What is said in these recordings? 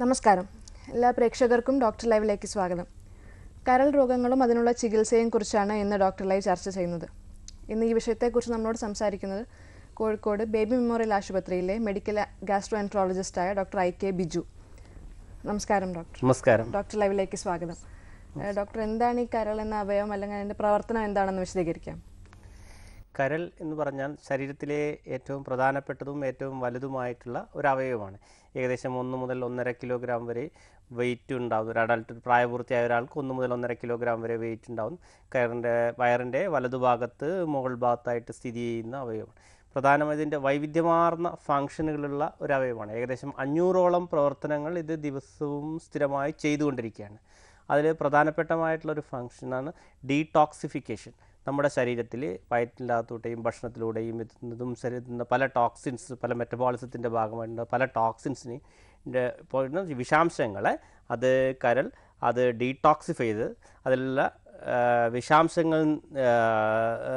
നമസ്കാരം. എല്ലാ പ്രേക്ഷകർക്കും ഡോക്ടർ ലൈവിലേക്ക് സ്വാഗതം. കരൾ രോഗങ്ങളും അതിനുള്ള ചികിത്സയും കുറിച്ചാണ് ഇന്ന് ഡോക്ടർ ലൈവ് ചർച്ച ചെയ്യുന്നത്. ഇന്ന് ഈ വിഷയത്തെക്കുറിച്ച് നമ്മളോട് സംസാരിക്കുന്നത് കോഴിക്കോട് ബേബി മെമ്മോറിയൽ ആശുപത്രിയിലെ മെഡിക്കൽ ഗാസ്ട്രോ എൻട്രോളജിസ്റ്റായ ഡോക്ടർ ഐ കെ ബിജു. നമസ്കാരം ഡോക്ടർ. നമസ്കാരം. ഡോക്ടർ ലൈവിലേക്ക് സ്വാഗതം. ഡോക്ടർ എന്താണ് ഈ കരൾ എന്ന അവയവം അല്ലെങ്കിൽ അതിന്റെ പ്രവർത്തനം എന്താണെന്ന് വിശദീകരിക്കാം. കരൾ എന്ന് പറഞ്ഞാൽ ശരീരത്തിലെ ഏറ്റവും പ്രധാനപ്പെട്ടതും ഏറ്റവും വലുതുമായിട്ടുള്ള ഒരു അവയവമാണ്. ഏകദേശം ഒന്ന് മുതൽ ഒന്നര കിലോഗ്രാം വരെ വെയിറ്റ് ഉണ്ടാവും. ഒരു അഡൾട്ട് പ്രായപൂർത്തിയായ ഒരാൾക്ക് ഒന്ന് മുതൽ ഒന്നര കിലോഗ്രാം വരെ വെയിറ്റ് ഉണ്ടാവും. കയറിന്റെ വയറിന്റെ വലതുഭാഗത്ത് മുകൾ ഭാഗത്തായിട്ട് സ്ഥിതി ചെയ്യുന്ന അവയവം പ്രധാനമായും ഇതിന്റെ വൈവിധ്യമാർന്ന ഫങ്ഷനുകളുള്ള ഒരു അവയവമാണ്. ഏകദേശം അഞ്ഞൂറോളം പ്രവർത്തനങ്ങൾ ഇത് ദിവസവും സ്ഥിരമായി ചെയ്തുകൊണ്ടിരിക്കുകയാണ്. അതിൽ പ്രധാനപ്പെട്ടമായിട്ടുള്ള ഒരു ഫങ്ഷനാണ് ഡീടോക്സിഫിക്കേഷൻ നമ്മുടെ ശരീരത്തിൽ വയറ്റിനകത്തൂടെയും ഭക്ഷണത്തിലൂടെയും എത്തുന്നതും ശരീരത്തിൽ പല ടോക്സിൻസ് പല മെറ്റബോളിസത്തിന്റെ ഭാഗമായിട്ട് പല ടോക്സിൻസിന് പോയിരുന്ന വിഷാംശങ്ങളെ അത് കരൾ അത് ഡീടോക്സിഫൈ ചെയ്ത് അതിലുള്ള വിഷാംശങ്ങൾ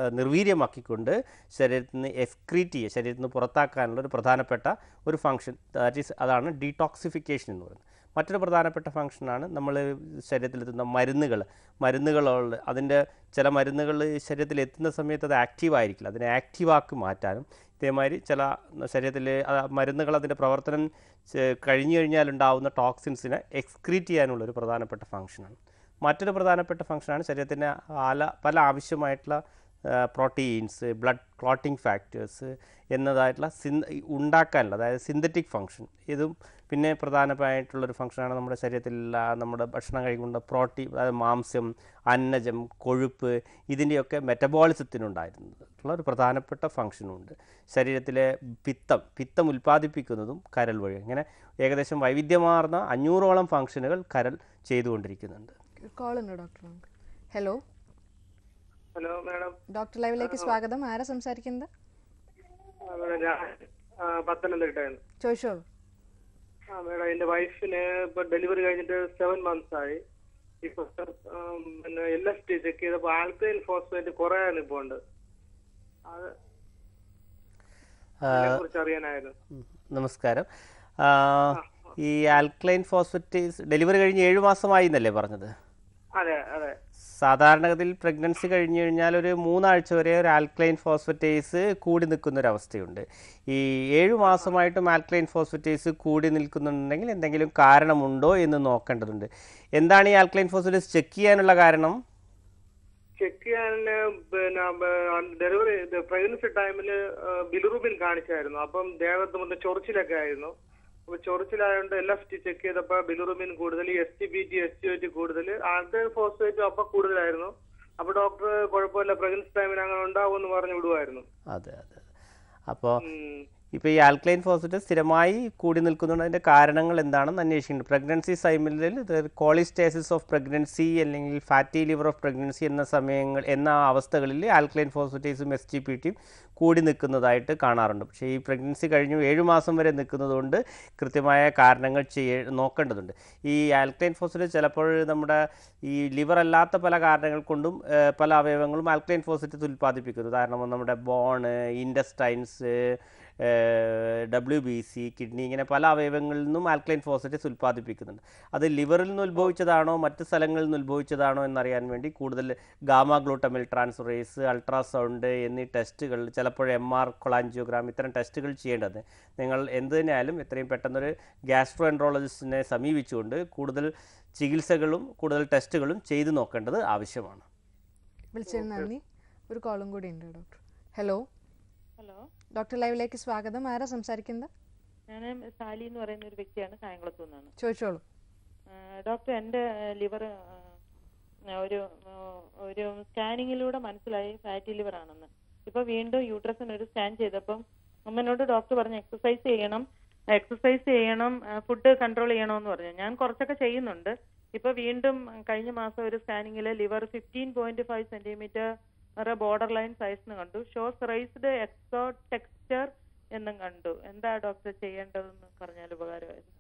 നിർവീര്യമാക്കിക്കൊണ്ട് ശരീരത്തിൽ നിന്ന് എക്സ്ക്രീറ്റ് ചെയ്യുക ശരീരത്തിൽ നിന്ന് പുറത്താക്കാനുള്ള ഒരു പ്രധാനപ്പെട്ട ഒരു ഫങ്ഷൻ ദാറ്റ് ഈസ് അതാണ് ഡീടോക്സിഫിക്കേഷൻ എന്ന് പറയുന്നത്. മറ്റൊരു പ്രധാനപ്പെട്ട ഫങ്ഷനാണ് നമ്മൾ ശരീരത്തിലെത്തുന്ന മരുന്നുകൾ. മരുന്നുകളുള്ള അതിന്റെ ചില മരുന്നുകൾ ശരീരത്തിൽ എത്തുന്ന സമയത്ത് അത് ആക്റ്റീവ് ആയിരിക്കില്ല അതിനെ ആക്റ്റീവാക്കി മാറ്റാനും ഇതേമാതിരി ചില ശരീരത്തിൽ മരുന്നുകൾ അതിന്റെ പ്രവർത്തനം കഴിഞ്ഞു കഴിഞ്ഞാൽ ഉണ്ടാവുന്ന ടോക്സിൻസിനെ എക്സ്ക്രീറ്റ് ചെയ്യാനുള്ള ഒരു പ്രധാനപ്പെട്ട ഫങ്ഷനാണ് മറ്റൊരു പ്രധാനപ്പെട്ട ഫങ്ഷനാണ് ശരീരത്തിന് പല പല ആവശ്യമായിട്ടുള്ള പ്രോട്ടീൻസ് ബ്ലഡ് ക്ലോട്ടിംഗ് ഫാക്ടേഴ്സ് എന്നതായിട്ടുള്ള സിന് ഉണ്ടാക്കാനുള്ള അതായത് സിന്തറ്റിക് ഫങ്ഷൻ. ഇതും പിന്നെ പ്രധാനമായിട്ടുള്ളൊരു ഫങ്ഷനാണ് നമ്മുടെ ശരീരത്തിലുള്ള നമ്മുടെ ഭക്ഷണം കഴിക്കുന്ന പ്രോട്ടീൻ അതായത് മാംസ്യം അന്നജം കൊഴുപ്പ് ഇതിന്റെയൊക്കെ മെറ്റബോളിസത്തിനുണ്ടായിരുന്നുള്ള ഒരു പ്രധാനപ്പെട്ട ഫങ്ഷനുണ്ട്. ശരീരത്തിലെ പിത്തം പിത്തം ഉൽപ്പാദിപ്പിക്കുന്നതും കരൾ വഴി. ഇങ്ങനെ ഏകദേശം വൈവിധ്യമാർന്ന അഞ്ഞൂറോളം ഫങ്ഷനുകൾ കരൾ ചെയ്തുകൊണ്ടിരിക്കുന്നുണ്ട്. ഹലോ. Hello madam. ഡോക്ടർ ലൈവിലേക്ക് സ്വാഗതം. ആരാ സംസാരിക്കുന്നത്? അവിടെ ഞാൻ ആ, പത്തനംതിട്ടയാണ് ചോദിച്ചോളൂ ആ മാഡം എന്റെ വൈഫിന് ഇപ്പൊ ഡെലിവറി കഴിഞ്ഞിട്ട് സെവൻ മന്ത്സ് ആയി. ഇപ്പൊ പിന്നെ എൽ എസ് ടി ചെക്ക് ചെയ്തപ്പോ ആൽക്കൈൻ ഫോസ്ഫേറ്റ് കുറയാണ് ഇപ്പൊ ഉണ്ട്. അത് കുറിച്ച് അറിയാനായിരുന്നു. നമസ്കാരം. ഈ ആൽക്ലൈൻ ഫോസ്ഫറ്റ് ഡെലിവറി കഴിഞ്ഞ് ഏഴു മാസമായി എന്നല്ലേ പറഞ്ഞത്? അതെ അതെ. സാധാരണഗതിയിൽ പ്രഗ്നൻസി കഴിഞ്ഞു കഴിഞ്ഞാൽ ഒരു മൂന്നാഴ്ച വരെ ഒരു ആൽക്ലൈൻ ഫോസ്ഫറ്റേസ് കൂടി നിൽക്കുന്ന ഒരു അവസ്ഥയുണ്ട് ഈ ഏഴു മാസമായിട്ടും ആൽക്ലൈൻ ഫോസ്ഫറ്റേസ് കൂടി നിൽക്കുന്നുണ്ടെങ്കിൽ എന്തെങ്കിലും കാരണമുണ്ടോ എന്ന് നോക്കേണ്ടതുണ്ട്. എന്താണ് ഈ ആൽക്ലൈൻ ഫോസ്ഫറ്റേസ് ചെക്ക് ചെയ്യാനുള്ള കാരണം? ചെക്ക് ചെയ്യാൻ ഡെലിവറി പ്രഗ്നൻസി ടൈമിൽ ബിലുറുബിൻ കാണിച്ചായിരുന്നു. അപ്പം ദേഹത്ത് മൊത്തം ചൊറിച്ചിലൊക്കെ ആയിരുന്നു. ചൊറിച്ചിലായതുകൊണ്ട് എഫ് ചെക്ക് ചെയ്തപ്പോ ബിലുറുമിൻ കൂടുതൽ S T B T S T O T കൂടുതൽ ആൾക്കൈൻ ഫോസ്ഫേറ്റും അപ്പൊ കൂടുതലായിരുന്നു. അപ്പൊ ഡോക്ടർ കുഴപ്പമില്ല പ്രഗ്നൻസ് ടൈമിൽ അങ്ങനെ ഉണ്ടാവുമെന്ന് പറഞ്ഞു വിടുവായിരുന്നു. അതെ അതെ അപ്പോൾ ഉം. ഇപ്പോൾ ഈ ആൽക്ലൈൻ ഫോസ്ഫേറ്റ് സ്ഥിരമായി കൂടി നിൽക്കുന്നുണ്ട് കാരണങ്ങൾ എന്താണെന്ന് അന്വേഷിക്കുന്നുണ്ട്. പ്രഗ്നൻസി സൈമിലിൽ കോളിസ്റ്റേസിസ് ഓഫ് പ്രഗ്നൻസി അല്ലെങ്കിൽ ഫാറ്റി ലിവർ ഓഫ് പ്രഗ്നൻസി എന്ന സമയങ്ങൾ എന്ന അവസ്ഥകളിൽ ആൽക്ലൈൻ ഫോസ്ഫേറ്റേസും എസ് ജി പി ടിയും കൂടി നിൽക്കുന്നതായിട്ട് കാണാറുണ്ട്. പക്ഷേ ഈ പ്രഗ്നൻസി കഴിഞ്ഞു ഏഴ് മാസം വരെ നിൽക്കുന്നതുകൊണ്ട് കൃത്യമായ കാരണങ്ങൾ ചെയ്യ നോക്കേണ്ടതുണ്ട്. ഈ ആൽക്ലൈൻ ഫോസ്ഫേറ്റ് ചിലപ്പോൾ നമ്മുടെ ഈ ലിവർ അല്ലാത്ത പല കാരണങ്ങൾ കൊണ്ടും പല അവയവങ്ങളും ആൽക്ലൈൻ ഫോസ്ഫേറ്റ് ഉൽപ്പാദിപ്പിക്കുന്നു കാരണം നമ്മുടെ bone intestines W B C kidney ഇങ്ങനെ പല അവയവങ്ങളിൽ നിന്നും ആൽക്ലൈൻ ഫോസറ്റസ് ഉൽപ്പാദിപ്പിക്കുന്നുണ്ട്. അത് ലിവറിൽ നിന്ന് ഉത്ഭവിച്ചതാണോ മറ്റ് സ്ഥലങ്ങളിൽ നിന്ന് ഉത്ഭവിച്ചതാണോ എന്നറിയാൻ വേണ്ടി കൂടുതൽ ഗാമ ഗ്ലൂട്ടമിൽ ട്രാൻസ്ഫറേസ് അൾട്രാസൗണ്ട് എന്നീ ടെസ്റ്റുകൾ ചിലപ്പോൾ എം ആർ കൊളാൻജിയോഗ്രാം ഇത്തരം ടെസ്റ്റുകൾ ചെയ്യേണ്ടത്. നിങ്ങൾ എന്ത് തന്നെയായാലും എത്രയും പെട്ടെന്നൊരു ഗ്യാസ്ട്രോ എൻട്രോളജിസ്റ്റിനെ സമീപിച്ചുകൊണ്ട് കൂടുതൽ ചികിത്സകളും കൂടുതൽ ടെസ്റ്റുകളും ചെയ്തു നോക്കേണ്ടത് ആവശ്യമാണ്. വിളിച്ചതിന് നന്ദി. ഒരു കോളും കൂടി ഉണ്ട് ഡോക്ടർ. ഹലോ ഹലോ ഡോക്ടർ ലൈവിലേക്ക് സ്വാഗതം. ആരാ സംസാരിക്കുന്നത്? ഞാൻ സാലി എന്ന് പറയുന്ന ഒരു വ്യക്തിയാണ് കായംകുളത്തു നിന്നാണ്. ചോദിച്ചോളൂ. ഡോക്ടർ എന്റെ ലിവർ ഒരു ഒരു സ്കാനിങ്ങിലൂടെ മനസ്സിലായി ഫാറ്റി ലിവർ ആണെന്ന് ഇപ്പൊ വീണ്ടും യൂട്രസിന് ഒരു സ്കാൻ ചെയ്തപ്പം അമ്മനോട് ഡോക്ടർ പറഞ്ഞു എക്സസൈസ് ചെയ്യണം എക്സസൈസ് ചെയ്യണം ഫുഡ് കൺട്രോൾ ചെയ്യണമെന്ന് പറഞ്ഞു. ഞാൻ കുറച്ചൊക്കെ ചെയ്യുന്നുണ്ട്. ഇപ്പൊ വീണ്ടും കഴിഞ്ഞ മാസം ഒരു സ്കാനിങ്ങിൽ liver fifteen point five centimetre borderline size കണ്ടു. ഷോസ് റൈസ്ഡ് എക്സോ ടെക്സ്ചർ എന്നും കണ്ടു. എന്താ ഡോക്ടർ ചെയ്യേണ്ടതെന്ന് പറഞ്ഞാൽ ഉപകാരമായിരുന്നു.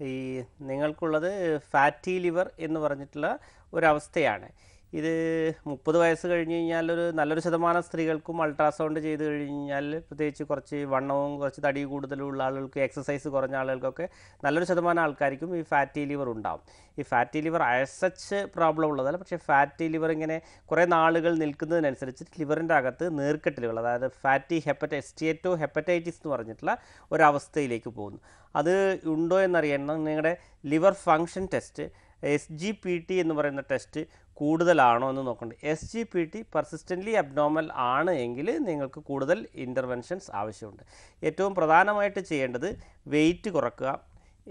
ഈ നിങ്ങൾക്കുള്ളത് ഫാറ്റി ലിവർ എന്ന് പറഞ്ഞിട്ടുള്ള ഒരവസ്ഥയാണ്. ഇത് മുപ്പത് വയസ്സ് കഴിഞ്ഞ് കഴിഞ്ഞാൽ ഒരു നല്ലൊരു ശതമാനം സ്ത്രീകൾക്കും അൾട്രാസൗണ്ട് ചെയ്ത് കഴിഞ്ഞാൽ പ്രത്യേകിച്ച് കുറച്ച് വണ്ണവും കുറച്ച് തടി കൂടുതലുള്ള ആളുകൾക്ക് എക്സസൈസ് കുറഞ്ഞ ആളുകൾക്കൊക്കെ നല്ലൊരു ശതമാനം ആൾക്കാർക്കും ഈ ഫാറ്റി ലിവർ ഉണ്ടാവും. ഈ ഫാറ്റി ലിവർ അയസച്ച് പ്രോബ്ലം ഉള്ളതല്ല പക്ഷേ ഫാറ്റി ലിവർ ഇങ്ങനെ കുറേ നാളുകൾ നിൽക്കുന്നതിനനുസരിച്ച് ലിവറിന്റെ അകത്ത് നീർക്കെട്ടലുകൾ അതായത് ഫാറ്റി ഹെപ്പറ്റൈ സ്റ്റിയേറ്റോ ഹെപ്പറ്റൈറ്റിസ് എന്ന് പറഞ്ഞിട്ടുള്ള ഒരവസ്ഥയിലേക്ക് പോകുന്നു. അത് ഉണ്ടോ എന്നറിയണം. നിങ്ങളുടെ liver function test S G P T എന്ന് പറയുന്ന ടെസ്റ്റ് കൂടുതലാണോ എന്ന് നോക്കണ്ട. S G P T persistently abnormal ആണ് എങ്കിൽ നിങ്ങൾക്ക് കൂടുതൽ ഇന്റർവെൻഷൻസ് ആവശ്യമുണ്ട്. ഏറ്റവും പ്രധാനമായിട്ട് ചെയ്യേണ്ടത് വെയിറ്റ് കുറക്കുക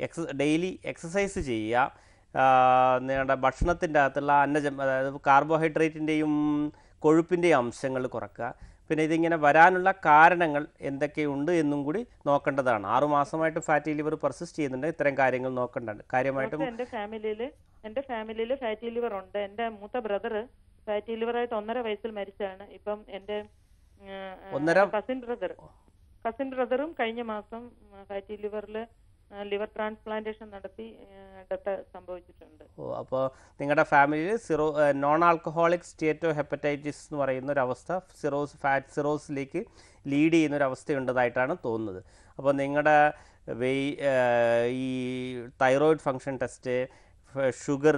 എക്സ ഡെയിലി എക്സസൈസ് ചെയ്യുക നിങ്ങളുടെ ഭക്ഷണത്തിന്റെ അകത്തുള്ള അന്നജം അതായത് കാർബോഹൈഡ്രേറ്റിന്റെയും കൊഴുപ്പിന്റെയും അംശങ്ങൾ കുറക്കുക പിന്നെ ഇതിങ്ങനെ വരാനുള്ള കാരണങ്ങൾ എന്തൊക്കെയുണ്ട് എന്നും കൂടി നോക്കേണ്ടതാണ്. ആറുമാസമായിട്ട് ഫാറ്റി ലിവർ പെർസിസ്റ്റ് ചെയ്യുന്നുണ്ട്. ഇത്തരം കാര്യങ്ങൾ നോക്കേണ്ടതാണ്. കാര്യമായിട്ടും എന്റെ എന്റെ ഫാമിലിയിൽ എന്റെ ഫാമിലിയിൽ ഫാറ്റി ലിവർ ഉണ്ട്. എന്റെ മൂത്ത ബ്രദർ ഫാറ്റി ലിവർ ആയിട്ട് ഒന്നര വയസ്സിൽ മരിച്ചാണ്. ഇപ്പം എന്റെ ഒന്നര- കസിൻ ബ്രദർ കസിൻ ബ്രദറും കഴിഞ്ഞ മാസം ഫാറ്റി ലിവറിൽ ലിവർ ട്രാൻസ്പ്ലാന്റേഷൻ നടത്തി ഡെത്ത് സംഭവിച്ചിട്ടുണ്ട്. ഓ അപ്പോൾ നിങ്ങളുടെ ഫാമിലിയിൽ സിറോ നോൺ ആൽക്കഹോളിക് സ്റ്റേറ്റോ ഹെപ്പറ്റൈറ്റിസ് എന്ന് പറയുന്ന ഒരു അവസ്ഥ സിറോസ് ഫാറ്റ് സിറോസിലേക്ക് ലീഡ് ചെയ്യുന്ന ഒരു അവസ്ഥ ഉണ്ടതായിട്ടാണ് തോന്നുന്നത്. അപ്പോൾ നിങ്ങളുടെ വെയ് ഈ thyroid function test sugar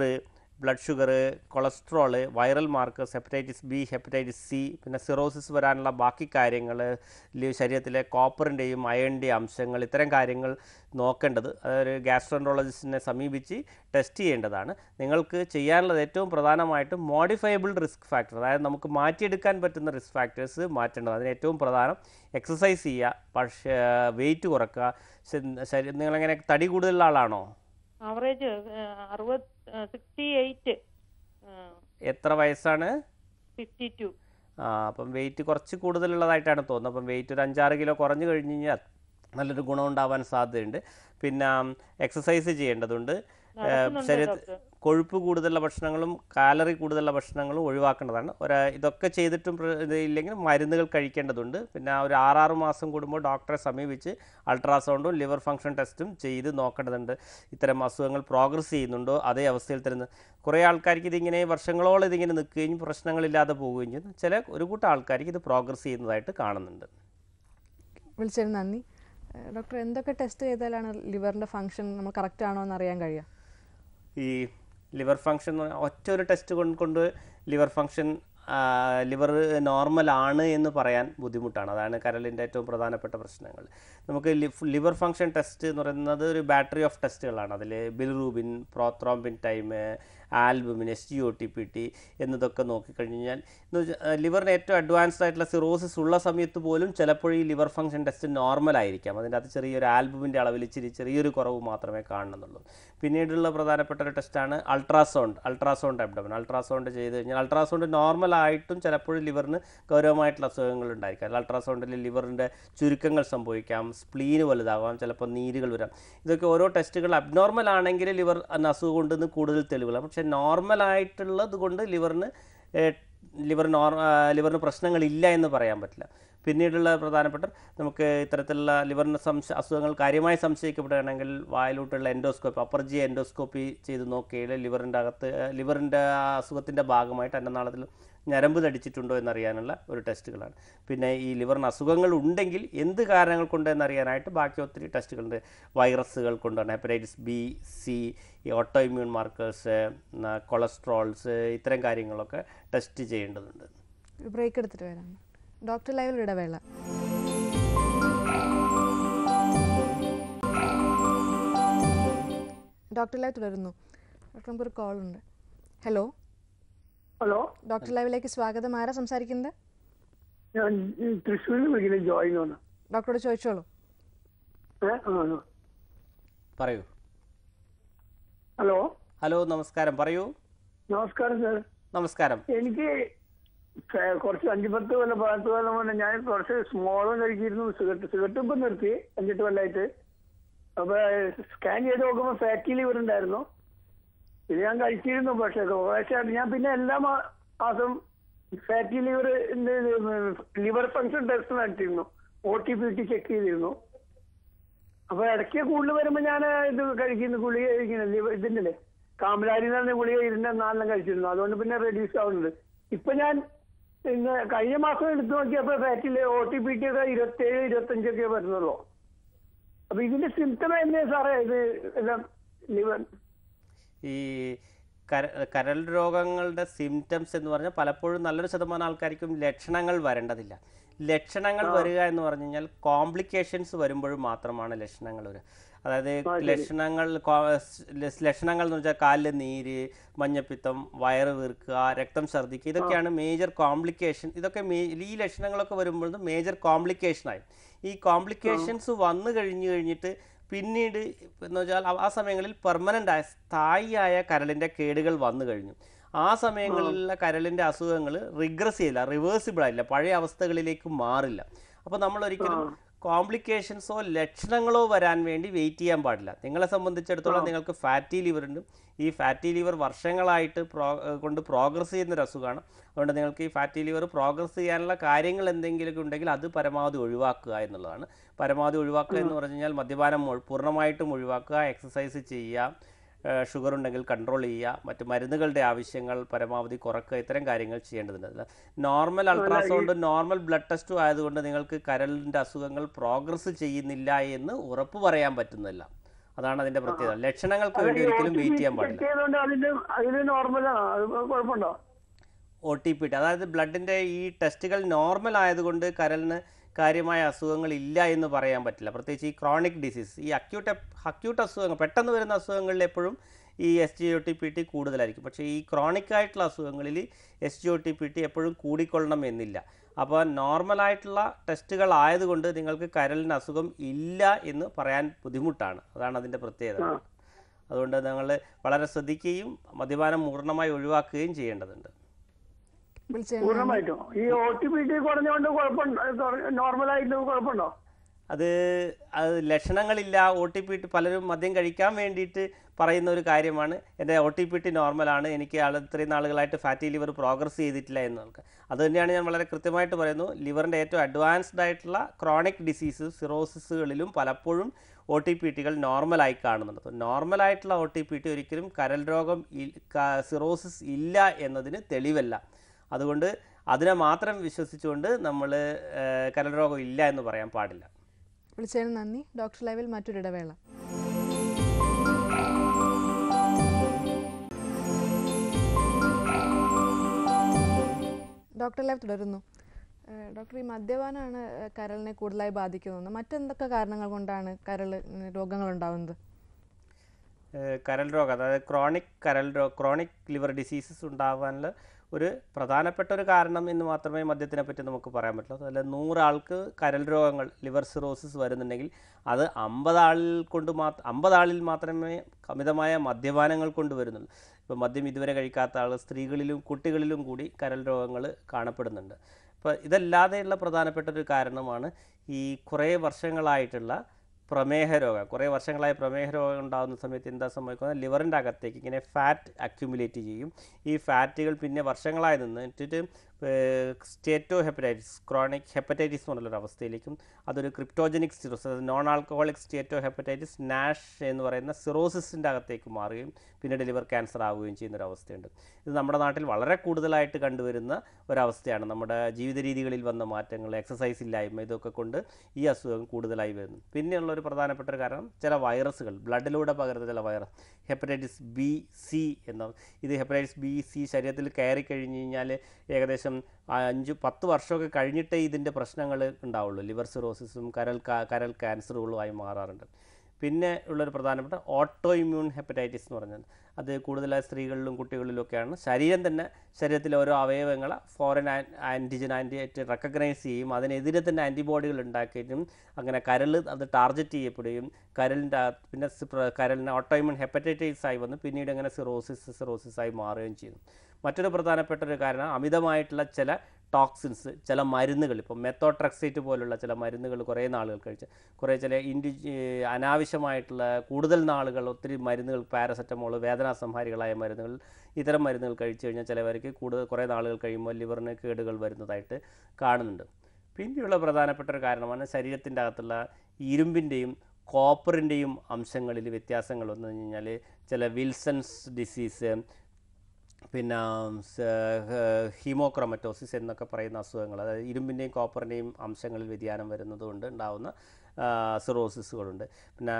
blood sugar cholesterol viral markers hepatitis B hepatitis C പിന്നെ സിറോസിസ് വരാനുള്ള ബാക്കി കാര്യങ്ങൾ ശരീരത്തിലെ കോപ്പറിന്റെയും അയണിന്റെയും അംശങ്ങൾ ഇത്തരം കാര്യങ്ങൾ നോക്കേണ്ടത്. അതൊരു ഗ്യാസ്ട്രോൻട്രോളജിസ്റ്റിനെ സമീപിച്ച് ടെസ്റ്റ് ചെയ്യേണ്ടതാണ്. നിങ്ങൾക്ക് ചെയ്യാനുള്ളത് ഏറ്റവും പ്രധാനമായിട്ടും മോഡിഫയബിൾ റിസ്ക് ഫാക്ടർ അതായത് നമുക്ക് മാറ്റിയെടുക്കാൻ പറ്റുന്ന റിസ്ക് ഫാക്ടേഴ്സ് മാറ്റേണ്ടത്. അതിന് ഏറ്റവും പ്രധാനം എക്സസൈസ് ചെയ്യുക പക്ഷേ വെയിറ്റ് കുറക്കുക. നിങ്ങളെങ്ങനെ തടി കൂടുതലുള്ള ആളാണോ? ആവറേജ് അറുപത് സിക്സ്റ്റി എയ്റ്റ് എത്ര വയസ്സാണ്? ഫിഫ്റ്റി ടു ആ അപ്പം വെയിറ്റ് കുറച്ച് കൂടുതലുള്ളതായിട്ടാണ് തോന്നുന്നത്. അപ്പം വെയിറ്റ് ഒരു അഞ്ചാറ് കിലോ കുറഞ്ഞു കഴിഞ്ഞ് കഴിഞ്ഞാൽ നല്ലൊരു ഗുണം ഉണ്ടാവാൻ സാധ്യതയുണ്ട്. പിന്നെ എക്സസൈസ് ചെയ്യേണ്ടതുണ്ട്. ശരീരത്തിൽ ഡോക്ടർ. കൊഴുപ്പ് കൂടുതലുള്ള ഭക്ഷണങ്ങളും കാലറി കൂടുതലുള്ള ഭക്ഷണങ്ങളും ഒഴിവാക്കേണ്ടതാണ്. ഒരു ഇതൊക്കെ ചെയ്തിട്ടും ഇല്ലെങ്കിൽ മരുന്നുകൾ കഴിക്കേണ്ടതുണ്ട്. പിന്നെ ആ ഒരു ആറാറ് മാസം കൂടുമ്പോൾ ഡോക്ടറെ സമീപിച്ച് അൾട്രാസൗണ്ടും ലിവർ ഫങ്ഷൻ ടെസ്റ്റും ചെയ്ത് നോക്കേണ്ടതുണ്ട്. ഇത്തരം അസുഖങ്ങൾ പ്രോഗ്രസ് ചെയ്യുന്നുണ്ടോ? അതേ അവസ്ഥയിൽ തന്നെ. കുറേ ആൾക്കാർക്ക് ഇതിങ്ങനെ വർഷങ്ങളോളം ഇതിങ്ങനെ നിൽക്കുകയും പ്രശ്നങ്ങളില്ലാതെ പോവുകയും ചെയ്യുന്നു ചില ഒരു കൂട്ടം ആൾക്കാർക്ക് ഇത് പ്രോഗ്രസ് ചെയ്യുന്നതായിട്ട് കാണുന്നുണ്ട്. വിളിച്ചത് നന്ദി. ഡോക്ടർ എന്തൊക്കെ ടെസ്റ്റ് ചെയ്താലാണ് ലിവറിന്റെ ഫങ്ഷൻ നമ്മൾ കറക്റ്റ് ആണോ എന്ന് അറിയാൻ കഴിയുക? ഈ ലിവർ ഫങ്ഷൻ എന്ന് ഒറ്റ ഒരു ടെസ്റ്റ് കൊണ്ട് കൊണ്ട് ലിവർ ഫങ്ഷൻ ലിവർ നോർമൽ ആണ് എന്ന് പറയാൻ ബുദ്ധിമുട്ടാണ്. അതാണ് കരളിന്റെ ഏറ്റവും പ്രധാനപ്പെട്ട പ്രശ്നങ്ങൾ. നമുക്ക് ലിവർ ഫങ്ഷൻ ടെസ്റ്റ് എന്ന് പറയുന്നത് ഒരു ബാറ്ററി ഓഫ് ടെസ്റ്റുകളാണ്. അതിൽ bilirubin prothrombin time albumin S G O T P T എന്നതൊക്കെ നോക്കിക്കഴിഞ്ഞാൽ എന്ന് വെച്ചാൽ ലിവറിന് ഏറ്റവും അഡ്വാൻസ്ഡ് ആയിട്ടുള്ള സിറോസിസ് ഉള്ള സമയത്ത് പോലും ചിലപ്പോൾ ഈ ലിവർ ഫംഗ്ഷൻ ടെസ്റ്റ് നോർമൽ ആയിരിക്കാം. അതിന്റെ അകത്ത് ചെറിയൊരു ആൽബുമിന്റെ അളവിൽ ഇച്ചിരി ചെറിയൊരു കുറവ് മാത്രമേ കാണുന്നുള്ളൂ. പിന്നീടുള്ള പ്രധാനപ്പെട്ട ഒരു ടെസ്റ്റാണ് അൾട്രാസൗണ്ട് അൾട്രാസൗണ്ട് അബ്ഡമൻ അൾട്രാസൗണ്ട് ചെയ്ത് കഴിഞ്ഞാൽ അൾട്രാസൗണ്ട് നോർമൽ ആയിട്ടും ചിലപ്പോൾ ലിവറിന് ഗൗരവമായിട്ടുള്ള അസുഖങ്ങൾ ഉണ്ടായിരിക്കാം. അൾട്രാസൗണ്ടിൽ ലിവറിന്റെ ചുരുക്കങ്ങൾ സംഭവിക്കാം സ്പ്ലീന് വലുതാകാം ചിലപ്പോൾ നീരുകൾ വരാം. ഇതൊക്കെ ഓരോ ടെസ്റ്റുകൾ അബ്നോർമൽ ആണെങ്കിൽ ലിവർ അസുഖം ഉണ്ടെന്ന് കൂടുതൽ തെളിവുകളാണ്. പക്ഷേ നോർമൽ ആയിട്ടുള്ളത് കൊണ്ട് ലിവറിന് ലിവർ നോർ ലിവറിന് പ്രശ്നങ്ങളില്ല എന്ന് പറയാൻ പറ്റില്ല. പിന്നീടുള്ള പ്രധാനപ്പെട്ട നമുക്ക് ഇത്തരത്തിലുള്ള ലിവറിന് സംശ അസുഖങ്ങൾ കാര്യമായി സംശയിക്കപ്പെടുകയാണെങ്കിൽ വായിലോട്ടുള്ള എൻഡോസ്കോപ്പി അപ്പർ ജി എൻഡോസ്കോപ്പി ചെയ്ത് നോക്കിയാൽ ലിവറിന്റെ അകത്ത് ലിവറിന്റെ അസുഖത്തിന്റെ ഭാഗമായിട്ട് അന്നനാളത്തിൽ ഞരമ്പ് തടിച്ചിട്ടുണ്ടോ എന്നറിയാനുള്ള ഒരു ടെസ്റ്റുകളാണ്. പിന്നെ ഈ ലിവറിന് അസുഖങ്ങൾ ഉണ്ടെങ്കിൽ എന്ത് കാരണങ്ങൾ കൊണ്ട് എന്നറിയാനായിട്ട് ബാക്കി ഒത്തിരി ടെസ്റ്റുകളുണ്ട്. വൈറസുകൾ കൊണ്ടാണ് ഹെപ്പറ്റൈറ്റിസ് ബി സി ഈ ഓട്ടോ ഇമ്മ്യൂൺ മാർക്കേഴ്സ് കൊളസ്ട്രോൾസ് ഇത്തരം കാര്യങ്ങളൊക്കെ ടെസ്റ്റ് ചെയ്യേണ്ടതുണ്ട്. ബ്രേക്ക് എടുത്തിട്ട് വരാം. ഡോക്ടർ ലൈവിൽ ഇടവേള. ഡോക്ടർ ലൈവ് തുടരുന്നു. ഡോക്ടർ നമുക്കൊരു കോൾ ഉണ്ട് ഹലോ? ഹലോ? ഡോക്ടർ ലൈവിലേക്ക് സ്വാഗതം. ആരാ സംസാരിക്കുന്നത്? ഞാൻ തൃശ്ശൂരിൽ വിളിക്കുന്ന ജോയിൻ ഡോക്ടറോട് ചോദിച്ചോളൂ. പറയൂ. ഹലോ? ഹലോ നമസ്കാരം. പറയൂ. നമസ്കാരം സാർ. നമസ്കാരം. എനിക്ക് കുറച്ച് അഞ്ചു പത്ത് കൊല്ലം പത്ത് കൊല്ലം മുന്നേ ഞാൻ കുറച്ച് സ്മോളും കഴിച്ചിരുന്നു. സിഗരറ്റ് സിഗരറ്റ് ഇപ്പം നിർത്തി അഞ്ചെട്ട് കൊല്ലമായിട്ട് അപ്പൊ സ്കാൻ ചെയ്ത് നോക്കുമ്പോൾ ഫാറ്റി ലിവർ ഉണ്ടായിരുന്നു. ഇത് ഞാൻ കഴിച്ചിരുന്നു പക്ഷെ പക്ഷേ ഞാൻ പിന്നെ എല്ലാ മാസം fatty liver liver function test നടത്തിയിരുന്നു. O T P T check ചെയ്തിരുന്നു. അപ്പൊ ഇടയ്ക്ക് കൂടുതൽ വരുമ്പോ ഞാൻ ഇത് കഴിക്കുന്നു ഗുളിക കഴിക്കുന്നു ഇതിന്റെ കാമലാരി എന്ന് ഗുളിക ഇരുന്ന നാലെണ്ണം കഴിച്ചിരുന്നു. അതുകൊണ്ട് പിന്നെ റെഡ്യൂസ് ആവുന്നുണ്ട്. ഇപ്പൊ ഞാൻ പിന്നെ കഴിഞ്ഞ മാസം എടുത്തു നോക്കിയപ്പോ ഫാറ്റിൽ ഒ ടി പി ടി ഒക്കെ ഇരുപത്തേഴ് ഇരുപത്തഞ്ചൊക്കെ വരുന്നുള്ളൂ. അപ്പൊ ഇതിന്റെ സിംറ്റം എന്നെ സാറേ? ഇത് എല്ലാം ലിവർ ഈ കര കരൾ രോഗങ്ങളുടെ സിംറ്റംസ് എന്ന് പറഞ്ഞാൽ പലപ്പോഴും നല്ലൊരു ശതമാനം ആൾക്കാർക്കും ലക്ഷണങ്ങൾ വരേണ്ടതില്ല. ലക്ഷണങ്ങൾ വരിക എന്ന് പറഞ്ഞു കഴിഞ്ഞാൽ കോംപ്ലിക്കേഷൻസ് വരുമ്പോഴും മാത്രമാണ് ലക്ഷണങ്ങൾ വരിക. അതായത് ലക്ഷണങ്ങൾ ലക്ഷണങ്ങൾ എന്ന് വെച്ചാൽ കാലിൽ നീര് മഞ്ഞപ്പിത്തം വയറ് വീർക്കുക രക്തം ഛർദ്ദിക്കുക ഇതൊക്കെയാണ് മേജർ കോംപ്ലിക്കേഷൻ ഇതൊക്കെ ഈ ലക്ഷണങ്ങളൊക്കെ വരുമ്പോഴും മേജർ കോംപ്ലിക്കേഷനായി ഈ കോംപ്ലിക്കേഷൻസ് വന്നു കഴിഞ്ഞു കഴിഞ്ഞിട്ട് പിന്നീട് എന്ന് വെച്ചാൽ ആ- സമയങ്ങളിൽ പെർമനന്റ് ആയ സ്ഥായിയായ കരളിന്റെ കേടുകൾ വന്നു കഴിഞ്ഞു. ആ സമയങ്ങളിലുള്ള കരളിന്റെ അസുഖങ്ങൾ റിഗ്രസ് ചെയ്യില്ല റിവേഴ്സിബിൾ ആയില്ല പഴയ അവസ്ഥകളിലേക്ക് മാറില്ല. അപ്പോൾ നമ്മൾ ഒരിക്കലും കോംപ്ലിക്കേഷൻസോ ലക്ഷണങ്ങളോ വരാൻ വേണ്ടി വെയിറ്റ് ചെയ്യാൻ പാടില്ല. നിങ്ങളെ സംബന്ധിച്ചിടത്തോളം നിങ്ങൾക്ക് ഫാറ്റി ലിവർ ഉണ്ട്. ഈ ഫാറ്റി ലിവർ വർഷങ്ങളായിട്ട് പ്രോ കൊണ്ട് പ്രോഗ്രസ് ചെയ്യുന്ന ഒരു അസുഖമാണ്. അതുകൊണ്ട് നിങ്ങൾക്ക് ഈ ഫാറ്റി ലിവർ പ്രോഗ്രസ് ചെയ്യാനുള്ള കാര്യങ്ങൾ എന്തെങ്കിലുമൊക്കെ ഉണ്ടെങ്കിൽ അത് പരമാവധി ഒഴിവാക്കുക എന്നുള്ളതാണ്. പരമാവധി ഒഴിവാക്കുക എന്ന് പറഞ്ഞു കഴിഞ്ഞാൽ മദ്യപാനം പൂർണമായിട്ടും ഒഴിവാക്കുക എക്സസൈസ് ചെയ്യുക ഷുഗർ ഉണ്ടെങ്കിൽ കൺട്രോൾ ചെയ്യുക മറ്റ് മരുന്നുകളുടെ ആവശ്യങ്ങൾ പരമാവധി കുറക്കുക ഇത്തരം കാര്യങ്ങൾ ചെയ്യേണ്ടതുണ്ട്. നോർമൽ അൾട്രാസൗണ്ട് നോർമൽ ബ്ലഡ് ടെസ്റ്റും ആയതുകൊണ്ട് നിങ്ങൾക്ക് കരളിന്റെ അസുഖങ്ങൾ പ്രോഗ്രസ് ചെയ്യുന്നില്ല എന്ന് ഉറപ്പ് പറയാൻ പറ്റുന്നില്ല. അതാണ് അതിന്റെ പ്രത്യേകത. ലക്ഷണങ്ങൾക്ക് വേണ്ടി ഒരിക്കലും വെയിറ്റ് ചെയ്യാൻ പാടില്ല. ഒ ടി പി അതായത് ബ്ലഡിന്റെ ഈ ടെസ്റ്റുകൾ നോർമൽ ആയതുകൊണ്ട് കരളിന് കാര്യമായ അസുഖങ്ങൾ ഇല്ല എന്ന് പറയാൻ പറ്റില്ല. പ്രത്യേകിച്ച് ഈ ക്രോണിക് ഡിസീസ് ഈ അക്യൂട്ട് അക്യൂട്ട് അസുഖങ്ങൾ പെട്ടെന്ന് വരുന്ന അസുഖങ്ങളിൽ എപ്പോഴും ഈ S G O T P T കൂടുതലായിരിക്കും. പക്ഷേ ഈ ക്രോണിക് ആയിട്ടുള്ള അസുഖങ്ങളിൽ S G O T P T എപ്പോഴും കൂടിക്കൊള്ളണം എന്നില്ല. അപ്പോൾ നോർമലായിട്ടുള്ള ടെസ്റ്റുകൾ ആയതുകൊണ്ട് നിങ്ങൾക്ക് കരലിന് അസുഖം ഇല്ല എന്ന് പറയാൻ ബുദ്ധിമുട്ടാണ്. അതാണ് അതിന്റെ പ്രത്യേകത. അതുകൊണ്ട് നിങ്ങൾ വളരെ ശ്രദ്ധിക്കുകയും മദ്യപാനം പൂർണമായി ഒഴിവാക്കുകയും ചെയ്യേണ്ടതുണ്ട്. പൂർണമായിട്ടും. ഈ ഒ ടി പി ടി കുറഞ്ഞുകൊണ്ട് കുഴപ്പമുണ്ടോ. നോർമലായിട്ട് കുഴപ്പമുണ്ടോ? അത് അത് ലക്ഷണങ്ങളില്ല. ഒ ടി പി ഇട്ട് പലരും മദ്യം കഴിക്കാൻ വേണ്ടിയിട്ട് പറയുന്ന ഒരു കാര്യമാണ്. എന്റെ ഒ ടി പി ഇട്ട് നോർമലാണ്. എനിക്ക് ആൾ ഇത്രയും നാളുകളായിട്ട് ഫാറ്റി ലിവർ പ്രോഗ്രസ് ചെയ്തിട്ടില്ല എന്നൊക്കെ അത് തന്നെയാണ് ഞാൻ വളരെ കൃത്യമായിട്ട് പറയുന്നു. ലിവറിന്റെ ഏറ്റവും അഡ്വാൻസ്ഡ് ആയിട്ടുള്ള ക്രോണിക് ഡിസീസ് സിറോസിസുകളിലും പലപ്പോഴും ഒ ടി പി ടികൾ നോർമലായി കാണുന്നുണ്ട്. അപ്പോൾ നോർമലായിട്ടുള്ള ഒ ടി പി ടി ഒരിക്കലും കരൽ രോഗം സിറോസിസ് ഇല്ല എന്നതിന് തെളിവല്ല. അതുകൊണ്ട് അതിനെ മാത്രം വിശ്വസിച്ചുകൊണ്ട് നമ്മൾ കരൾ രോഗം ഇല്ല എന്ന് പറയാൻ പാടില്ല. വിളിച്ചതിന് നന്ദി. ഡോക്ടർ ലൈവിൽ മറ്റൊരു ഇടവേള. ഡോക്ടർ ലൈവ് തുടരുന്നു. ഡോക്ടർ ഈ മദ്യപാനമാണ് കരളിനെ കൂടുതലായി ബാധിക്കുന്നത്. മറ്റെന്തൊക്കെ കാരണങ്ങൾ കൊണ്ടാണ് കരൾ രോഗങ്ങൾ ഉണ്ടാവുന്നത്? കരൾ രോഗം അതായത് ക്രോണിക് കരൾ രോഗ ക്രോണിക് ലിവർ ഡിസീസസ് ഉണ്ടാവാനുള്ള ഒരു പ്രധാനപ്പെട്ട ഒരു കാരണം എന്ന് മാത്രമേ മദ്യത്തിനെ പറ്റി നമുക്ക് പറയാൻ പറ്റുള്ളൂ. അതുപോലെ നൂറാൾക്ക് കരൽ രോഗങ്ങൾ ലിവർ സിറോസിസ് വരുന്നുണ്ടെങ്കിൽ അത് അമ്പതാളിൽ കൊണ്ട് മാത്രം അമ്പതാളിൽ മാത്രമേ അമിതമായ മദ്യപാനങ്ങൾ കൊണ്ട് വരുന്നുള്ളൂ. ഇപ്പോൾ മദ്യം ഇതുവരെ കഴിക്കാത്ത ആൾ സ്ത്രീകളിലും കുട്ടികളിലും കൂടി കരൽ രോഗങ്ങൾ കാണപ്പെടുന്നുണ്ട്. അപ്പോൾ ഇതല്ലാതെയുള്ള പ്രധാനപ്പെട്ട ഒരു കാരണമാണ് ഈ കുറേ വർഷങ്ങളായിട്ടുള്ള പ്രമേഹ രോഗം കുറേ വർഷങ്ങളായി പ്രമേഹ രോഗം ഉണ്ടാകുന്ന സമയത്ത് എന്താ സംഭവിക്കുന്നത്? ലിവറിന്റെ അകത്തേക്ക് ഇങ്ങനെ ഫാറ്റ് അക്യുമുലേറ്റ് ചെയ്യും. ഈ ഫാറ്റുകൾ പിന്നെ വർഷങ്ങളായി നിന്നിട്ട് സ്റ്റേറ്റോ ഹെപ്പറ്റൈറ്റിസ് ക്രോണിക് ഹെപ്പറ്റൈറ്റിസ് എന്നുള്ളൊരു അവസ്ഥയിലേക്കും അതൊരു cryptogenic cirrhosis non alcoholic steatohepatitis NASH എന്ന് പറയുന്ന സിറോസിസിന്റെ അകത്തേക്ക് മാറുകയും പിന്നീട് ലിവർ ക്യാൻസർ ആവുകയും ചെയ്യുന്ന ഒരു അവസ്ഥയുണ്ട്. ഇത് നമ്മുടെ നാട്ടിൽ വളരെ കൂടുതലായിട്ട് കണ്ടുവരുന്ന ഒരവസ്ഥയാണ്. നമ്മുടെ ജീവിത രീതികളിൽ വന്ന മാറ്റങ്ങൾ എക്സസൈസ് ഇല്ലായ്മ ഇതൊക്കെ കൊണ്ട് ഈ അസുഖം കൂടുതലായി വരുന്നു. പിന്നെയുള്ള ഒരു പ്രധാനപ്പെട്ട ഒരു കാരണം ചില വൈറസുകൾ ബ്ലഡിലൂടെ പകരുന്ന ചില വൈറസ് ഹെപ്പറ്റൈറ്റിസ് ബി സി എന്ന ഇത് ഹെപ്പറ്റൈറ്റിസ് ബി സി ശരീരത്തിൽ കയറി കഴിഞ്ഞ് കഴിഞ്ഞാൽ ഏകദേശം അഞ്ച് പത്ത് വർഷമൊക്കെ കഴിഞ്ഞിട്ടേ ഇതിന്റെ പ്രശ്നങ്ങൾ ഉണ്ടാവുള്ളൂ. ലിവർ സിറോസിസും കരൽ കരൽ ക്യാൻസറുകളുമായി മാറാറുണ്ട്. പിന്നെ ഉള്ളൊരു പ്രധാനപ്പെട്ട ഓട്ടോ ഇമ്മ്യൂൺ ഹെപ്പറ്റൈറ്റിസ് എന്ന് പറഞ്ഞാൽ അത് കൂടുതലായി സ്ത്രീകളിലും കുട്ടികളിലൊക്കെയാണ് ശരീരം തന്നെ ശരീരത്തിലെ ഓരോ അവയവങ്ങളെ ഫോറിൻ ആന്റിജൻ ആന്റി ആയിട്ട് റെക്കഗ്നൈസ് ചെയ്യും. അതിനെതിരെ തന്നെ ആന്റിബോഡികൾ ഉണ്ടാക്കിയിട്ടും അങ്ങനെ കരൾ അത് ടാർഗറ്റ് ചെയ്യപ്പെടുകയും കരലിന്റെ പിന്നെ കരലിന് ഓട്ടോ ഇമ്മ്യൂൺ ഹെപ്പറ്റൈറ്റിസ് ആയി വന്ന് പിന്നീട് അങ്ങനെ സിറോസിസ് ആയി മാറുകയും ചെയ്യുന്നു. മറ്റൊരു പ്രധാനപ്പെട്ട ഒരു കാരണം അമിതമായിട്ടുള്ള ചില ടോക്സിൻസ് ചില മരുന്നുകൾ. ഇപ്പോൾ മെത്തോട്രക്സേറ്റ് പോലുള്ള ചില മരുന്നുകൾ കുറേ നാളുകൾ കഴിച്ച് കുറേ ചില ഇൻഡി അനാവശ്യമായിട്ടുള്ള കൂടുതൽ നാളുകൾ ഒത്തിരി മരുന്നുകൾ പാരസെറ്റമോൾ വേദനാസംഹാരികളായ മരുന്നുകൾ ഇത്തരം മരുന്നുകൾ കഴിച്ചു കഴിഞ്ഞാൽ ചിലവർക്ക് കൂടുതൽ കുറേ നാളുകൾ കഴിയുമ്പോൾ ലിവറിന് കേടുകൾ വരുന്നതായിട്ട് കാണുന്നുണ്ട്. പിന്നെയുള്ള പ്രധാനപ്പെട്ട ഒരു കാരണമാണ് ശരീരത്തിന്റെ അകത്തുള്ള ഇരുമ്പിന്റെയും കോപ്പറിന്റെയും അംശങ്ങളിൽ വ്യത്യാസങ്ങൾ വന്നു കഴിഞ്ഞാൽ ചില വിൽസൺസ് ഡിസീസ് പിന്നെ ഹീമോക്രോമറ്റോസിസ് എന്നൊക്കെ പറയുന്ന അസുഖങ്ങൾ അതായത് ഇരുമ്പിന്റെയും കോപ്പറിന്റെയും അംശങ്ങളിൽ വ്യതിയാനം വരുന്നതുകൊണ്ട് ഉണ്ടാകുന്ന സിറോസിസുകളുണ്ട്. പിന്നെ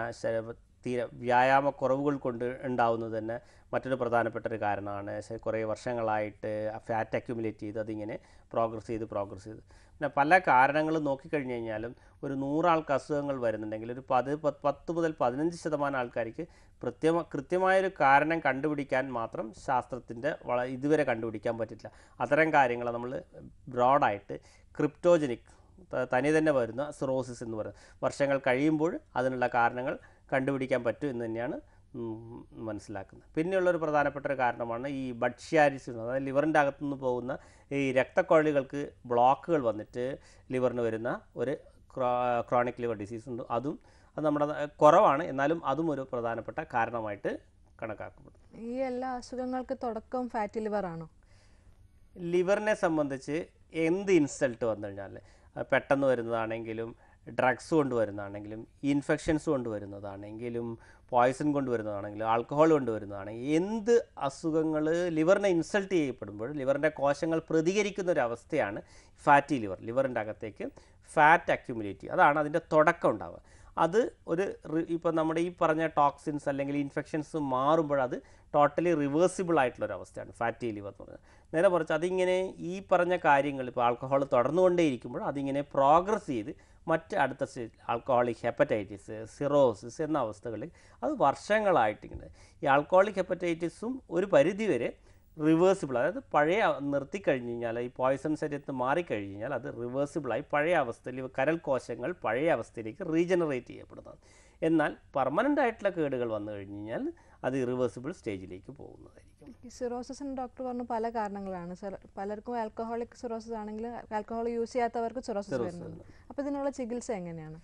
തീരെ വ്യായാമക്കുറവുകൾ കൊണ്ട് ഉണ്ടാവുന്നത് തന്നെ മറ്റൊരു പ്രധാനപ്പെട്ട ഒരു കാരണമാണ്. കുറേ വർഷങ്ങളായിട്ട് ഫാറ്റ് അക്യുമുലേറ്റ് ചെയ്ത് അതിങ്ങനെ പ്രോഗ്രസ് ചെയ്ത് പ്രോഗ്രസ് ചെയ്ത്. പിന്നെ പല കാരണങ്ങളും നോക്കിക്കഴിഞ്ഞ് കഴിഞ്ഞാലും ഒരു നൂറാൾക്ക് അസുഖങ്ങൾ വരുന്നുണ്ടെങ്കിൽ ഒരു പത് പത്ത് മുതൽ പതിനഞ്ച് ശതമാനം ആൾക്കാർക്ക് കൃത്യമ കൃത്യമായൊരു കാരണം കണ്ടുപിടിക്കാൻ മാത്രം ശാസ്ത്രത്തിന്റെ വള ഇതുവരെ കണ്ടുപിടിക്കാൻ പറ്റില്ല. അത്തരം കാര്യങ്ങൾ നമ്മൾ ബ്രോഡായിട്ട് ക്രിപ്റ്റോജനിക് തനി തന്നെ വരുന്ന സിറോസിസ് എന്ന് പറയുന്നത്. വർഷങ്ങൾ കഴിയുമ്പോൾ അതിനുള്ള കാരണങ്ങൾ കണ്ടുപിടിക്കാൻ പറ്റും എന്ന് തന്നെയാണ് മനസ്സിലാക്കുന്നത്. പിന്നെയുള്ളൊരു പ്രധാനപ്പെട്ട ഒരു കാരണമാണ് ഈ ബഡ്ഷ്യാരിസ് അതായത് ലിവറിന്റെ അകത്തുനിന്ന് പോകുന്ന ഈ രക്തക്കൊഴലുകൾക്ക് ബ്ലോക്കുകൾ വന്നിട്ട് ലിവറിന് വരുന്ന ഒരു ക്രോണിക് ലിവർ ഡിസീസ് ഉണ്ട്. അതും അത് നമ്മുടെ കുറവാണ്. എന്നാലും അതും ഒരു പ്രധാനപ്പെട്ട കാരണമായിട്ട് കണക്കാക്കപ്പെടുന്നു. ഈ എല്ലാ അസുഖങ്ങൾക്ക് തുടക്കം ഫാറ്റ് ലിവർ ആണോ? ലിവറിനെ സംബന്ധിച്ച് എന്ത് ഇൻസൾട്ട് വന്നു കഴിഞ്ഞാൽ പെട്ടെന്ന് വരുന്നതാണെങ്കിലും ഡ്രഗ്സ് കൊണ്ടുവരുന്നതാണെങ്കിലും ഇൻഫെക്ഷൻസ് കൊണ്ടുവരുന്നതാണെങ്കിലും പോയ്സൺ കൊണ്ടുവരുന്നതാണെങ്കിലും ആൽക്കഹോൾ കൊണ്ടുവരുന്നതാണെങ്കിൽ എന്ത് അസുഖങ്ങൾ ലിവറിനെ ഇൻസൾട്ട് ചെയ്യപ്പെടുമ്പോൾ ലിവറിന്റെ കോശങ്ങൾ പ്രതികരിക്കുന്ന ഒരു അവസ്ഥയാണ് ഫാറ്റി ലിവർ ലിവറിന്റെ അകത്തേക്ക് ഫാറ്റ് അക്യുമുലേറ്റ് ചെയ്യുക. അതാണ് അതിന്റെ തുടക്കം ഉണ്ടാവുക. അത് ഒരു ഇപ്പോൾ നമ്മുടെ ഈ പറഞ്ഞ ടോക്സിൻസ് അല്ലെങ്കിൽ ഇൻഫെക്ഷൻസ് മാറുമ്പോൾ അത് ടോട്ടലി റിവേഴ്സിബിൾ ആയിട്ടുള്ള ഒരു അവസ്ഥയാണ് ഫാറ്റി ലിവർ എന്ന് പറയുന്നത്. നേരെ കുറച്ച് അതിങ്ങനെ ഈ പറഞ്ഞ കാര്യങ്ങൾ ഇപ്പോൾ ആൽക്കഹോൾ തുടർന്നുകൊണ്ടേയിരിക്കുമ്പോൾ അതിങ്ങനെ പ്രോഗ്രസ് ചെയ്ത് മറ്റ് അടുത്ത സ്റ്റേജ് ആൽക്കഹോളിക് ഹെപ്പറ്റൈറ്റിസ് സിറോസിസ് എന്ന അവസ്ഥകളിൽ അത് വർഷങ്ങളായിട്ടിങ്ങനെ. ഈ ആൽക്കഹോളിക് ഹെപ്പറ്റൈറ്റിസും ഒരു പരിധിവരെ റിവേഴ്സിബിൾ അതായത് പഴയ നിർത്തിക്കഴിഞ്ഞ് കഴിഞ്ഞാൽ ഈ പോയ്സൺ ശരീരത്ത് മാറിക്കഴിഞ്ഞ് കഴിഞ്ഞാൽ അത് റിവേഴ്സിബിളായി പഴയ അവസ്ഥയിൽ കരൽ കോശങ്ങൾ പഴയ അവസ്ഥയിലേക്ക് റീജനറേറ്റ് ചെയ്യപ്പെടുന്നതാണ്. എന്നാൽ പെർമനന്റ് ആയിട്ടുള്ള കേടുകൾ വന്നു കഴിഞ്ഞ് കഴിഞ്ഞാൽ അത് ഇറിവേഴ്സിബിൾ സ്റ്റേജിലേക്ക് പോകുന്നതായിരിക്കും. ഈ സിറോസിസിന് ഡോക്ടർ പറഞ്ഞു പല കാരണങ്ങളാണ്. സർ പലർക്കും ആൽക്കഹോളിക് സിറോസിസ് ആണെങ്കിലും ആൽക്കഹോൾ യൂസ് ചെയ്യാത്തവർക്ക് സിറോസിസ് വരുന്നുണ്ട്. അപ്പോൾ ഇതിനുള്ള ചികിത്സ എങ്ങനെയാണ്?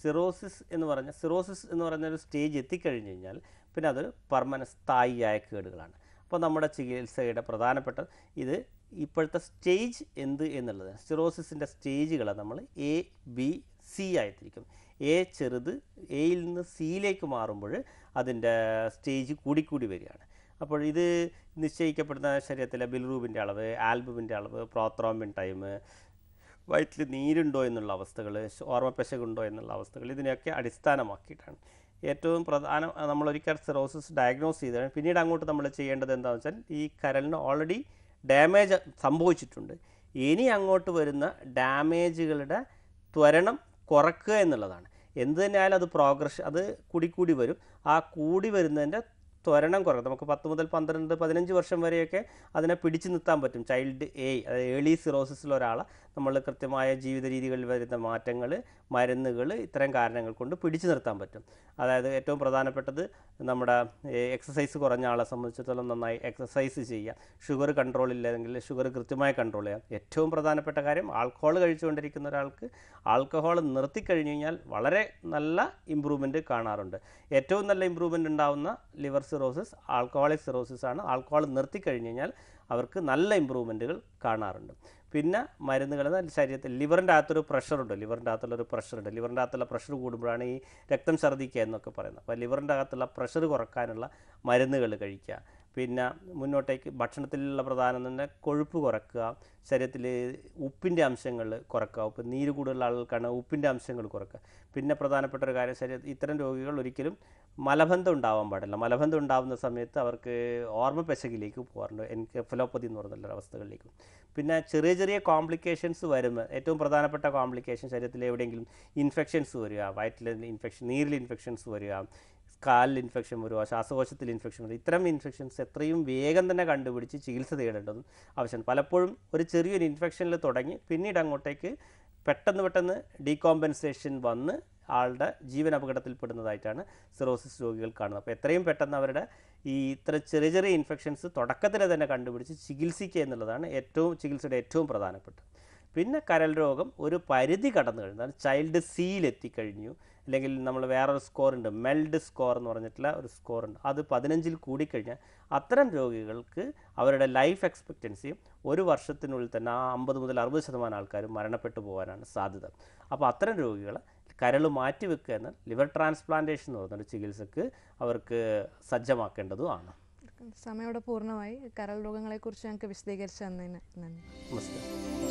സിറോസിസ് എന്ന് പറഞ്ഞ സിറോസിസ് എന്ന് പറഞ്ഞ ഒരു സ്റ്റേജ് എത്തിക്കഴിഞ്ഞ് കഴിഞ്ഞാൽ പിന്നെ അത് പെർമനന്റ് സ്ഥായിയായ കേടുകളാണ്. അപ്പോൾ നമ്മുടെ ചികിത്സയുടെ പ്രധാനപ്പെട്ട ഇത് ഇപ്പോഴത്തെ സ്റ്റേജ് എന്ത് എന്നുള്ളത്. സിറോസിസിന്റെ സ്റ്റേജുകളെ നമ്മൾ എ ബി സി ആയിത്തിരിക്കും. എ ചെറുത് എയിൽ നിന്ന് സിയിലേക്ക് മാറുമ്പോൾ അതിന്റെ സ്റ്റേജ് കൂടിക്കൂടി വരികയാണ്. അപ്പോൾ ഇത് നിശ്ചയിക്കപ്പെടുന്ന ശരീരത്തിലെ ബിൽറൂബിന്റെ അളവ് ആൽബുമിന്റെ അളവ് പ്രോത്രോമിൻ ടൈം വയറ്റിൽ നീരുണ്ടോ എന്നുള്ള അവസ്ഥകൾ ഓർമ്മപ്പശകുണ്ടോ എന്നുള്ള അവസ്ഥകൾ ഇതിനെയൊക്കെ അടിസ്ഥാനമാക്കിയിട്ടാണ്. ഏറ്റവും പ്രധാന നമ്മളൊരിക്കൽ സിറോസിസ് ഡയഗ്നോസ് ചെയ്താണ് പിന്നീട് അങ്ങോട്ട് നമ്മൾ ചെയ്യേണ്ടത് എന്താണെന്ന് വെച്ചാൽ ഈ കരലിന് ഓൾറെഡി ഡാമേജ് സംഭവിച്ചിട്ടുണ്ട്. ഇനി അങ്ങോട്ട് വരുന്ന ഡാമേജുകളുടെ ത്വരണം കുറക്കുക എന്നുള്ളതാണ്. എന്ത് തന്നെയായാലും അത് പ്രോഗ്രസ് അത് കൂടി കൂടി വരും. ആ കൂടി വരുന്നതിന്റെ ത്വരണം കുറക്കും നമുക്ക് പത്ത് മുതൽ പന്ത്രണ്ട് പതിനഞ്ച് വർഷം വരെയൊക്കെ അതിനെ പിടിച്ചു നിർത്താൻ പറ്റും. ചൈൽഡ് എ അതായത് ഏളി സിറോസിസിൽ ഒരാളെ. നമ്മൾ കൃത്യമായ ജീവിത രീതികളിൽ വരുന്ന മാറ്റങ്ങൾ മരുന്നുകൾ ഇത്തരം കാരണങ്ങൾ കൊണ്ട് പിടിച്ചു നിർത്താൻ പറ്റും. അതായത് ഏറ്റവും പ്രധാനപ്പെട്ടത് നമ്മുടെ എക്സസൈസ് കുറഞ്ഞ ആളെ സംബന്ധിച്ചിടത്തോളം നന്നായി എക്സസൈസ് ചെയ്യുക. ഷുഗർ കൺട്രോൾ ഇല്ലെങ്കിൽ ഷുഗർ കൃത്യമായി കൺട്രോൾ ചെയ്യാം ഏറ്റവും പ്രധാനപ്പെട്ട കാര്യം ആൽക്കഹോൾ കഴിച്ചുകൊണ്ടിരിക്കുന്ന ഒരാൾക്ക് ആൽക്കഹോൾ നിർത്തിക്കഴിഞ്ഞു കഴിഞ്ഞാൽ വളരെ നല്ല ഇമ്പ്രൂവ്മെന്റ് കാണാറുണ്ട്. ഏറ്റവും നല്ല ഇമ്പ്രൂവ്മെന്റ് ഉണ്ടാവുന്ന ലിവർ സിറോസിസ് ആൽക്കഹോളിക് സിറോസിസ് ആണ്. ആൽക്കഹോൾ നിർത്തിക്കഴിഞ്ഞു കഴിഞ്ഞാൽ അവർക്ക് നല്ല ഇമ്പ്രൂവ്മെന്റുകൾ കാണാറുണ്ട്. പിന്നെ മരുന്നുകൾ ശരീരത്തിൽ ലിവറിന്റെ അകത്തൊരു പ്രഷറുണ്ട്. ലിവറിന്റെ അകത്തുള്ള ഒരു പ്രഷറുണ്ട്. ലിവറിന്റെ അകത്തുള്ള പ്രഷർ കൂടുമ്പോഴാണ് ഈ രക്തം ഛർദ്ദിക്കുക എന്നൊക്കെ പറയുന്നത്. അപ്പോൾ ലിവറിന്റെ അകത്തുള്ള പ്രഷർ കുറക്കാനുള്ള മരുന്നുകൾ കഴിക്കുക. പിന്നെ മുന്നോട്ടേക്ക് ഭക്ഷണത്തിലുള്ള പ്രധാനം തന്നെ കൊഴുപ്പ് കുറക്കുക. ശരീരത്തിൽ ഉപ്പിന്റെ അംശങ്ങൾ കുറക്കുക. ഉപ്പ് നീര് കൂടുതലുള്ള ആൾക്കാണ് ഉപ്പിന്റെ അംശങ്ങൾ കുറക്കുക. പിന്നെ പ്രധാനപ്പെട്ട ഒരു കാര്യം ശരീരം ഇത്തരം രോഗികൾ ഒരിക്കലും മലബന്ധം ഉണ്ടാവാൻ പാടില്ല. മലബന്ധം ഉണ്ടാകുന്ന സമയത്ത് അവർക്ക് ഓർമ്മ പെശകിലേക്ക് പോകാറുണ്ട്. എൻകെഫലോപ്പതി എന്ന് പറയുന്ന അവസ്ഥകളിലേക്കും. പിന്നെ ചെറിയ ചെറിയ കോംപ്ലിക്കേഷൻസ് വരുമ്പോൾ ഏറ്റവും പ്രധാനപ്പെട്ട കോംപ്ലിക്കേഷൻ ശരീരത്തിൽ എവിടെയെങ്കിലും ഇൻഫെക്ഷൻസ് വരിക വയറ്റിൽ ഇൻഫെക്ഷൻ നീരിൽ ഇൻഫെക്ഷൻസ് വരിക കാലിൽ ഇൻഫെക്ഷൻ വരുക ശ്വാസകോശത്തിൽ ഇൻഫെക്ഷൻ വരിക ഇത്തരം ഇൻഫെക്ഷൻസ് എത്രയും വേഗം തന്നെ കണ്ടുപിടിച്ച് ചികിത്സ തേടേണ്ടതും ആവശ്യമാണ്. പലപ്പോഴും ഒരു ചെറിയൊരു ഇൻഫെക്ഷനിൽ തുടങ്ങി പിന്നീട് അങ്ങോട്ടേക്ക് പെട്ടെന്ന് പെട്ടെന്ന് ഡീകോമ്പൻസേഷൻ വന്ന് ആളുടെ ജീവൻ അപകടത്തിൽപ്പെടുന്നതായിട്ടാണ് സിറോസിസ് രോഗികൾ കാണുന്നത്. അപ്പോൾ എത്രയും പെട്ടെന്ന് അവരുടെ ഈ ഇത്ര ചെറിയ ചെറിയ ഇൻഫെക്ഷൻസ് തുടക്കത്തിൽ തന്നെ കണ്ടുപിടിച്ച് ചികിത്സിക്കുക എന്നുള്ളതാണ് ഏറ്റവും ചികിത്സയുടെ ഏറ്റവും പ്രധാനപ്പെട്ട പിന്നെ കരൽ രോഗം ഒരു പരിധി കടന്നു കഴിഞ്ഞാൽ ചൈൽഡ് സിയിലെത്തിക്കഴിഞ്ഞു അല്ലെങ്കിൽ നമ്മൾ വേറൊരു സ്കോർ ഉണ്ട്. മെൽഡ് സ്കോർ എന്ന് പറഞ്ഞിട്ടുള്ള ഒരു സ്കോർ ഉണ്ട്. അത് പതിനഞ്ചിൽ കൂടിക്കഴിഞ്ഞാൽ അത്തരം രോഗികൾക്ക് അവരുടെ ലൈഫ് എക്സ്പെക്റ്റൻസി ഒരു വർഷത്തിനുള്ളിൽ തന്നെ ആ അമ്പത് മുതൽ അറുപത് ശതമാനം ആൾക്കാരും മരണപ്പെട്ടു പോകാനാണ് സാധ്യത. അപ്പോൾ അത്തരം രോഗികളെ കരൾ മാറ്റി വെക്കുക എന്നാൽ ലിവർ ട്രാൻസ്പ്ലാന്റേഷൻ എന്ന് പറഞ്ഞൊരു ചികിത്സക്ക് അവർക്ക് സജ്ജമാക്കേണ്ടതുമാണ് സമയോടെ പൂർണമായി. കരൾ രോഗങ്ങളെക്കുറിച്ച് ഞങ്ങൾക്ക് വിശദീകരിച്ചു തന്നതിന് നന്ദി. നമസ്കാരം.